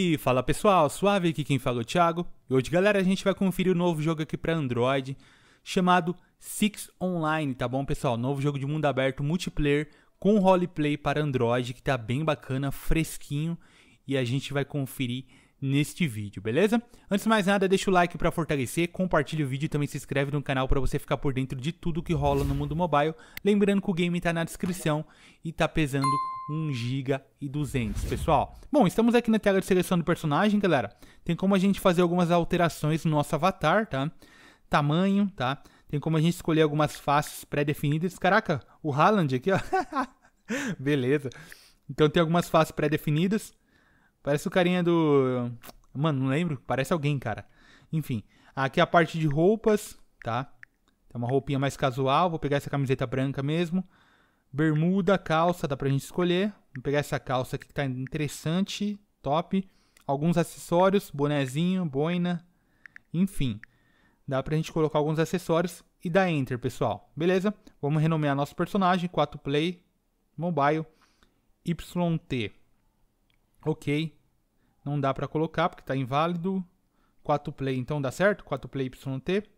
E fala pessoal, suave aqui quem fala é o Thiago. E hoje, galera, a gente vai conferir o um novo jogo aqui para Android, chamado Six Online, tá bom, pessoal? Novo jogo de mundo aberto, multiplayer, com roleplay para Android, que tá bem bacana, fresquinho, e a gente vai conferir neste vídeo, beleza? Antes de mais nada, deixa o like para fortalecer, compartilha o vídeo e também se inscreve no canal para você ficar por dentro de tudo que rola no mundo mobile. Lembrando que o game tá na descrição e tá pesando 1 GB e 200, pessoal. Bom, estamos aqui na tela de seleção do personagem, galera. Tem como a gente fazer algumas alterações no nosso avatar, tá? Tamanho, tá? Tem como a gente escolher algumas faces pré-definidas. Caraca, o Haaland aqui, ó. Beleza. Então tem algumas faces pré-definidas. Parece o carinha do. Mano, não lembro. Parece alguém, cara. Enfim. Aqui é a parte de roupas, tá? Tem uma roupinha mais casual. Vou pegar essa camiseta branca mesmo. Bermuda, calça, dá pra gente escolher. Vou pegar essa calça aqui que tá interessante, top. Alguns acessórios, bonezinho, boina, enfim. Dá pra gente colocar alguns acessórios e dar Enter, pessoal. Beleza? Vamos renomear nosso personagem, 4 Play, Mobile, YT. Ok. Não dá pra colocar porque tá inválido. 4 Play, então dá certo? 4 Play YT.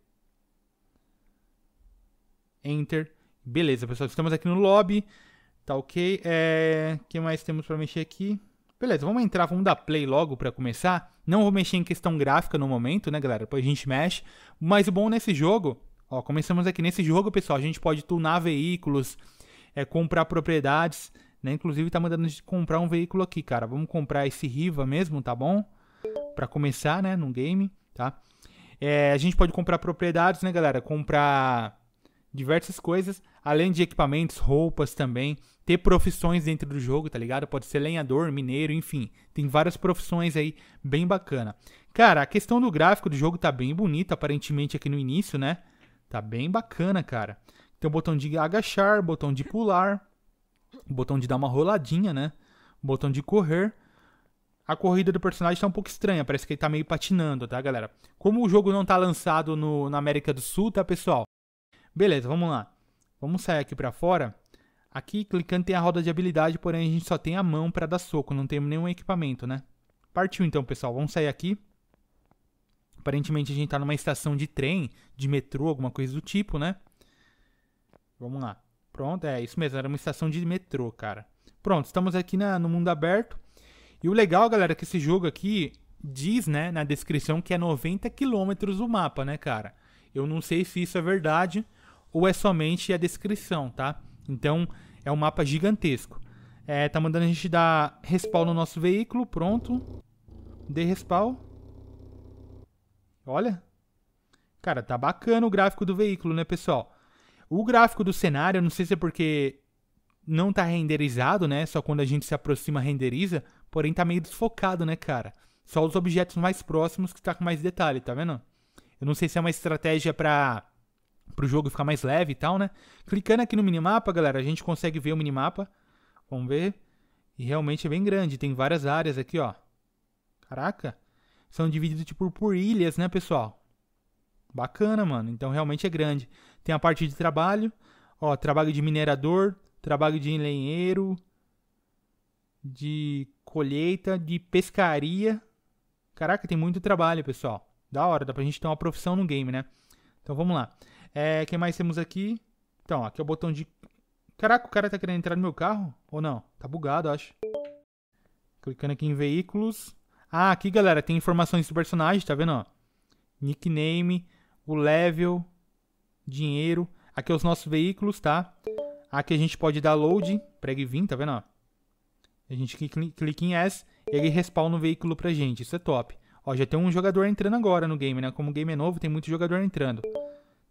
Enter. Beleza, pessoal, estamos aqui no lobby. Tá ok. É... O que mais temos para mexer aqui? Beleza, vamos entrar, vamos dar play logo para começar. Não vou mexer em questão gráfica no momento, né, galera? Depois a gente mexe. Mas o bom nesse jogo, ó, começamos aqui nesse jogo, pessoal, a gente pode tunar veículos, é, comprar propriedades, né? Inclusive tá mandando a gente comprar um veículo aqui, cara. Vamos comprar esse Riva mesmo, tá bom? Para começar, né, no game, tá? É, a gente pode comprar propriedades, né, galera? Comprar diversas coisas, além de equipamentos, roupas também, ter profissões dentro do jogo, tá ligado? Pode ser lenhador, mineiro, enfim, tem várias profissões aí bem bacana. Cara, a questão do gráfico do jogo tá bem bonita, aparentemente aqui no início, né? Tá bem bacana, cara. Tem o botão de agachar, botão de pular, botão de dar uma roladinha, né? Botão de correr. A corrida do personagem tá um pouco estranha, parece que ele tá meio patinando, tá, galera? Como o jogo não tá lançado no, na América do Sul, tá, pessoal? Beleza, vamos lá. Vamos sair aqui para fora. Aqui, clicando, tem a roda de habilidade, porém a gente só tem a mão para dar soco, não temos nenhum equipamento, né? Partiu então, pessoal. Vamos sair aqui. Aparentemente a gente tá numa estação de trem, de metrô, alguma coisa do tipo, né? Vamos lá. Pronto, é isso mesmo, era uma estação de metrô, cara. Pronto, estamos aqui na, no mundo aberto. E o legal, galera, é que esse jogo aqui diz, né, na descrição que é 90 quilômetros o mapa, né, cara? Eu não sei se isso é verdade, ou é somente a descrição, tá? Então, é um mapa gigantesco. É, tá mandando a gente dar respawn no nosso veículo, pronto. Dê respawn. Olha. Cara, tá bacana o gráfico do veículo, né, pessoal? O gráfico do cenário, eu não sei se é porque não tá renderizado, né? Só quando a gente se aproxima renderiza, porém tá meio desfocado, né, cara? Só os objetos mais próximos que tá com mais detalhe, tá vendo? Eu não sei se é uma estratégia para o jogo ficar mais leve e tal, né? Clicando aqui no minimapa, galera, a gente consegue ver o minimapa. Vamos ver. E realmente é bem grande, tem várias áreas aqui, ó. Caraca. São divididos tipo por ilhas, né, pessoal? Bacana, mano. Então realmente é grande. Tem a parte de trabalho, ó, trabalho de minerador, trabalho de engenheiro, de colheita, de pescaria. Caraca, tem muito trabalho, pessoal. Da hora, dá pra gente ter uma profissão no game, né? Então vamos lá. É, quem mais temos aqui? Então, aqui é o botão de... Caraca, o cara tá querendo entrar no meu carro? Ou não? Tá bugado, acho. Clicando aqui em veículos. Ah, aqui, galera, tem informações do personagem, tá vendo? Ó? Nickname, o level, dinheiro. Aqui é os nossos veículos, tá? Aqui a gente pode dar load, preg vir, tá vendo? A gente clica em S e ele respawna o veículo pra gente. Isso é top. Ó, já tem um jogador entrando agora no game, né? Como o game é novo, tem muito jogador entrando.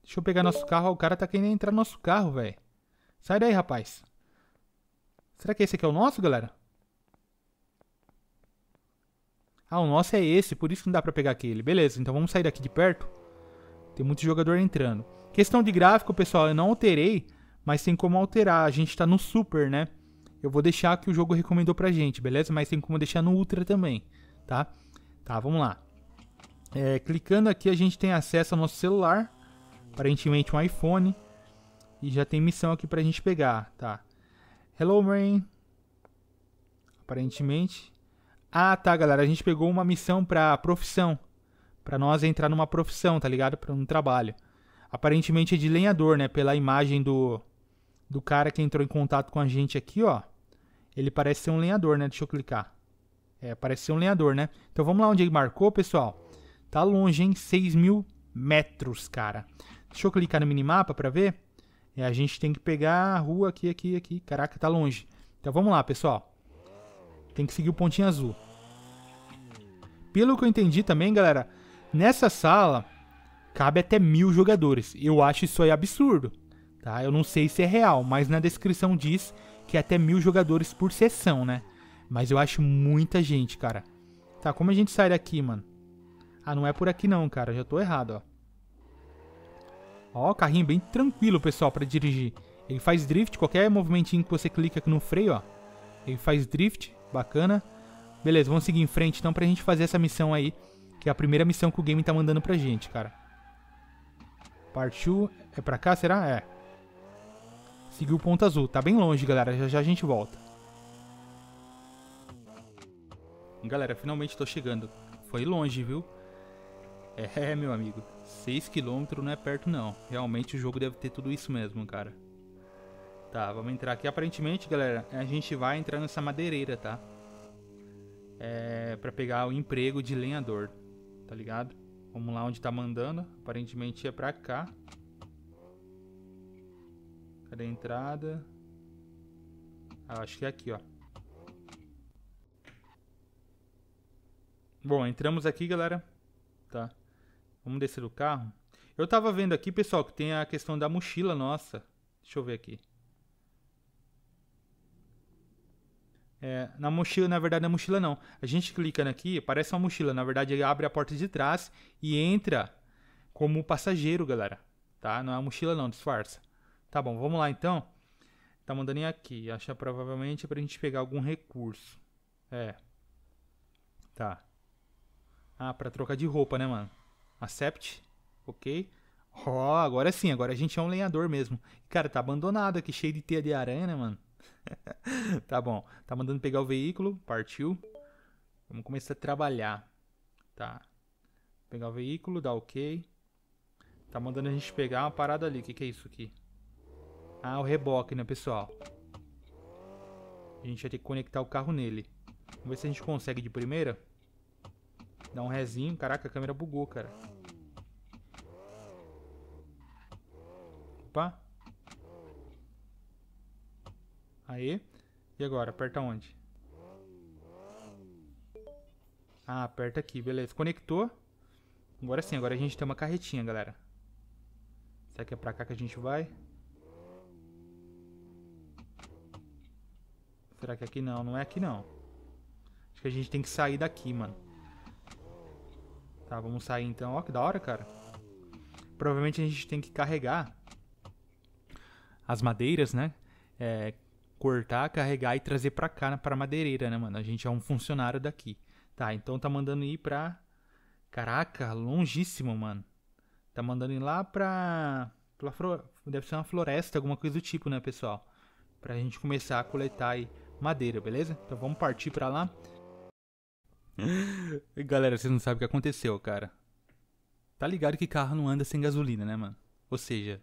Deixa eu pegar nosso carro. Ó, o cara tá querendo entrar no nosso carro, velho. Sai daí, rapaz. Será que esse aqui é o nosso, galera? Ah, o nosso é esse, por isso que não dá pra pegar aquele. Beleza, então vamos sair daqui de perto. Tem muito jogador entrando. Questão de gráfico, pessoal, eu não alterei, mas tem como alterar. A gente tá no Super, né? Eu vou deixar que o jogo recomendou pra gente, beleza? Mas tem como deixar no Ultra também, tá? Tá, vamos lá. É, clicando aqui a gente tem acesso ao nosso celular, aparentemente um iPhone, e já tem missão aqui pra gente pegar, tá? Hello, Rain. Aparentemente. Ah, tá, galera. A gente pegou uma missão pra profissão. Pra nós entrar numa profissão, tá ligado? Pra um trabalho. Aparentemente é de lenhador, né? Pela imagem do, do cara que entrou em contato com a gente aqui, ó. Ele parece ser um lenhador, né? Deixa eu clicar. É, parece ser um lenhador, né? Então vamos lá onde ele marcou, pessoal. Tá longe, hein? 6 mil metros, cara. Deixa eu clicar no minimapa pra ver. É, a gente tem que pegar a rua aqui, aqui, aqui. Caraca, tá longe. Então vamos lá, pessoal. Tem que seguir o pontinho azul. Pelo que eu entendi também, galera, nessa sala cabe até mil jogadores. Eu acho isso aí absurdo. Tá? Eu não sei se é real, mas na descrição diz que é até mil jogadores por sessão, né? Mas eu acho muita gente, cara. Tá, como a gente sai daqui, mano? Ah, não é por aqui não, cara. Já tô errado, ó. Ó, carrinho bem tranquilo, pessoal, para dirigir. Ele faz drift, qualquer movimentinho que você clica aqui no freio, ó. Ele faz drift, bacana. Beleza, vamos seguir em frente então pra gente fazer essa missão aí. Que é a primeira missão que o game tá mandando pra gente, cara. Partiu. É pra cá, será? É. Seguiu o ponto azul. Tá bem longe, galera. Já já a gente volta. Galera, finalmente tô chegando. Foi longe, viu? É, meu amigo. 6km não é perto, não. Realmente o jogo deve ter tudo isso mesmo, cara. Tá, vamos entrar aqui. Aparentemente, galera, a gente vai entrar nessa madeireira, tá? É, pra pegar o emprego de lenhador. Tá ligado? Vamos lá onde tá mandando. Aparentemente é pra cá. Cadê a entrada? Ah, acho que é aqui, ó. Bom, entramos aqui, galera. Tá. Vamos descer do carro. Eu tava vendo aqui, pessoal, que tem a questão da mochila nossa. Deixa eu ver aqui. É, na mochila, na verdade, na mochila não. A gente clicando aqui, parece uma mochila. Na verdade, ele abre a porta de trás e entra como passageiro, galera. Tá? Não é mochila não, disfarça. Tá bom, vamos lá então. Tá mandando aqui. Acha provavelmente pra gente pegar algum recurso. É. Tá. Ah, pra trocar de roupa, né, mano? Accept. Ok. Ó, oh, agora sim, agora a gente é um lenhador mesmo. Cara, tá abandonado aqui, cheio de teia de aranha, né, mano? tá bom. Tá mandando pegar o veículo. Partiu. Vamos começar a trabalhar. Tá. Pegar o veículo, dá ok. Tá mandando a gente pegar uma parada ali. O que, que é isso aqui? Ah, o reboque, né, pessoal? A gente vai ter que conectar o carro nele. Vamos ver se a gente consegue de primeira. Dá um rezinho. Caraca, a câmera bugou, cara. Opa. Aí. E agora? Aperta onde? Ah, aperta aqui. Beleza. Conectou. Agora sim. Agora a gente tem uma carretinha, galera. Será que é pra cá que a gente vai? Será que é aqui não? Não é aqui não. Acho que a gente tem que sair daqui, mano. Tá, vamos sair então. Ó, que da hora, cara. Provavelmente a gente tem que carregar as madeiras, né? É, cortar, carregar e trazer pra cá, pra madeireira, né, mano? A gente é um funcionário daqui. Tá, então tá mandando ir pra... Caraca, longíssimo, mano. Tá mandando ir lá pra... pra Deve ser uma floresta, alguma coisa do tipo, né, pessoal? Pra gente começar a coletar aí madeira, beleza? Então vamos partir pra lá. Galera, vocês não sabem o que aconteceu, cara. Tá ligado que carro não anda sem gasolina, né, mano? Ou seja,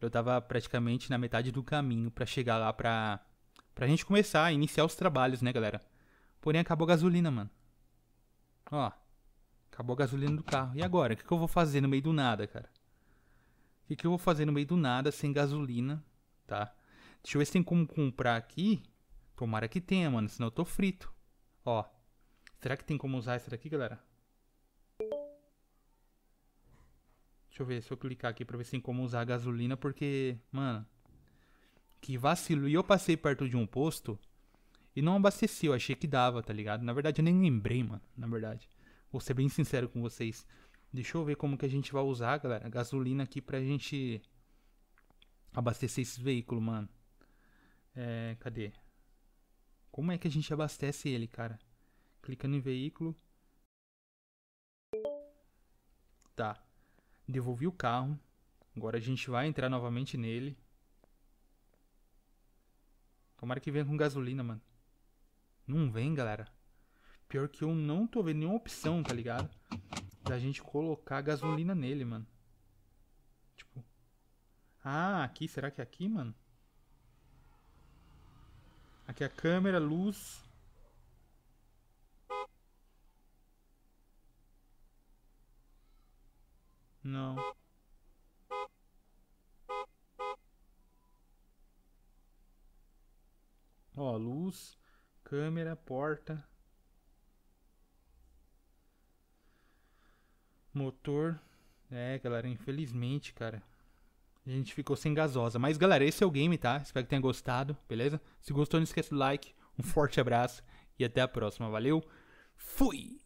eu tava praticamente na metade do caminho para chegar lá pra, pra gente começar iniciar os trabalhos, né, galera? Porém, acabou a gasolina, mano. Ó, acabou a gasolina do carro. E agora? O que, que eu vou fazer no meio do nada, cara? O que, que eu vou fazer no meio do nada sem gasolina, tá? Deixa eu ver se tem como comprar aqui. Tomara que tenha, mano, senão eu tô frito. Ó, Será que tem como usar essa daqui, galera? Deixa eu ver se eu clicar aqui pra ver se como usar a gasolina, porque, mano, que vacilo. E eu passei perto de um posto e não abasteci, eu achei que dava, tá ligado? Na verdade eu nem lembrei, mano, na verdade. Vou ser bem sincero com vocês. Deixa eu ver como que a gente vai usar, galera, a gasolina aqui pra gente abastecer esses veículos, mano. É, cadê? Como é que a gente abastece ele, cara? Clicando em veículo. Tá. Devolvi o carro. Agora a gente vai entrar novamente nele. Tomara que venha com gasolina, mano. Não vem, galera. Pior que eu não tô vendo nenhuma opção, tá ligado? Da gente colocar gasolina nele, mano. Tipo. Ah, aqui. Será que é aqui, mano? Aqui é a câmera, luz. Não. Ó, luz, câmera, porta. Motor. É, galera, infelizmente, cara. A gente ficou sem gasosa. Mas, galera, esse é o game, tá? Espero que tenha gostado, beleza? Se gostou, não esquece do like. Um forte abraço e até a próxima. Valeu. Fui!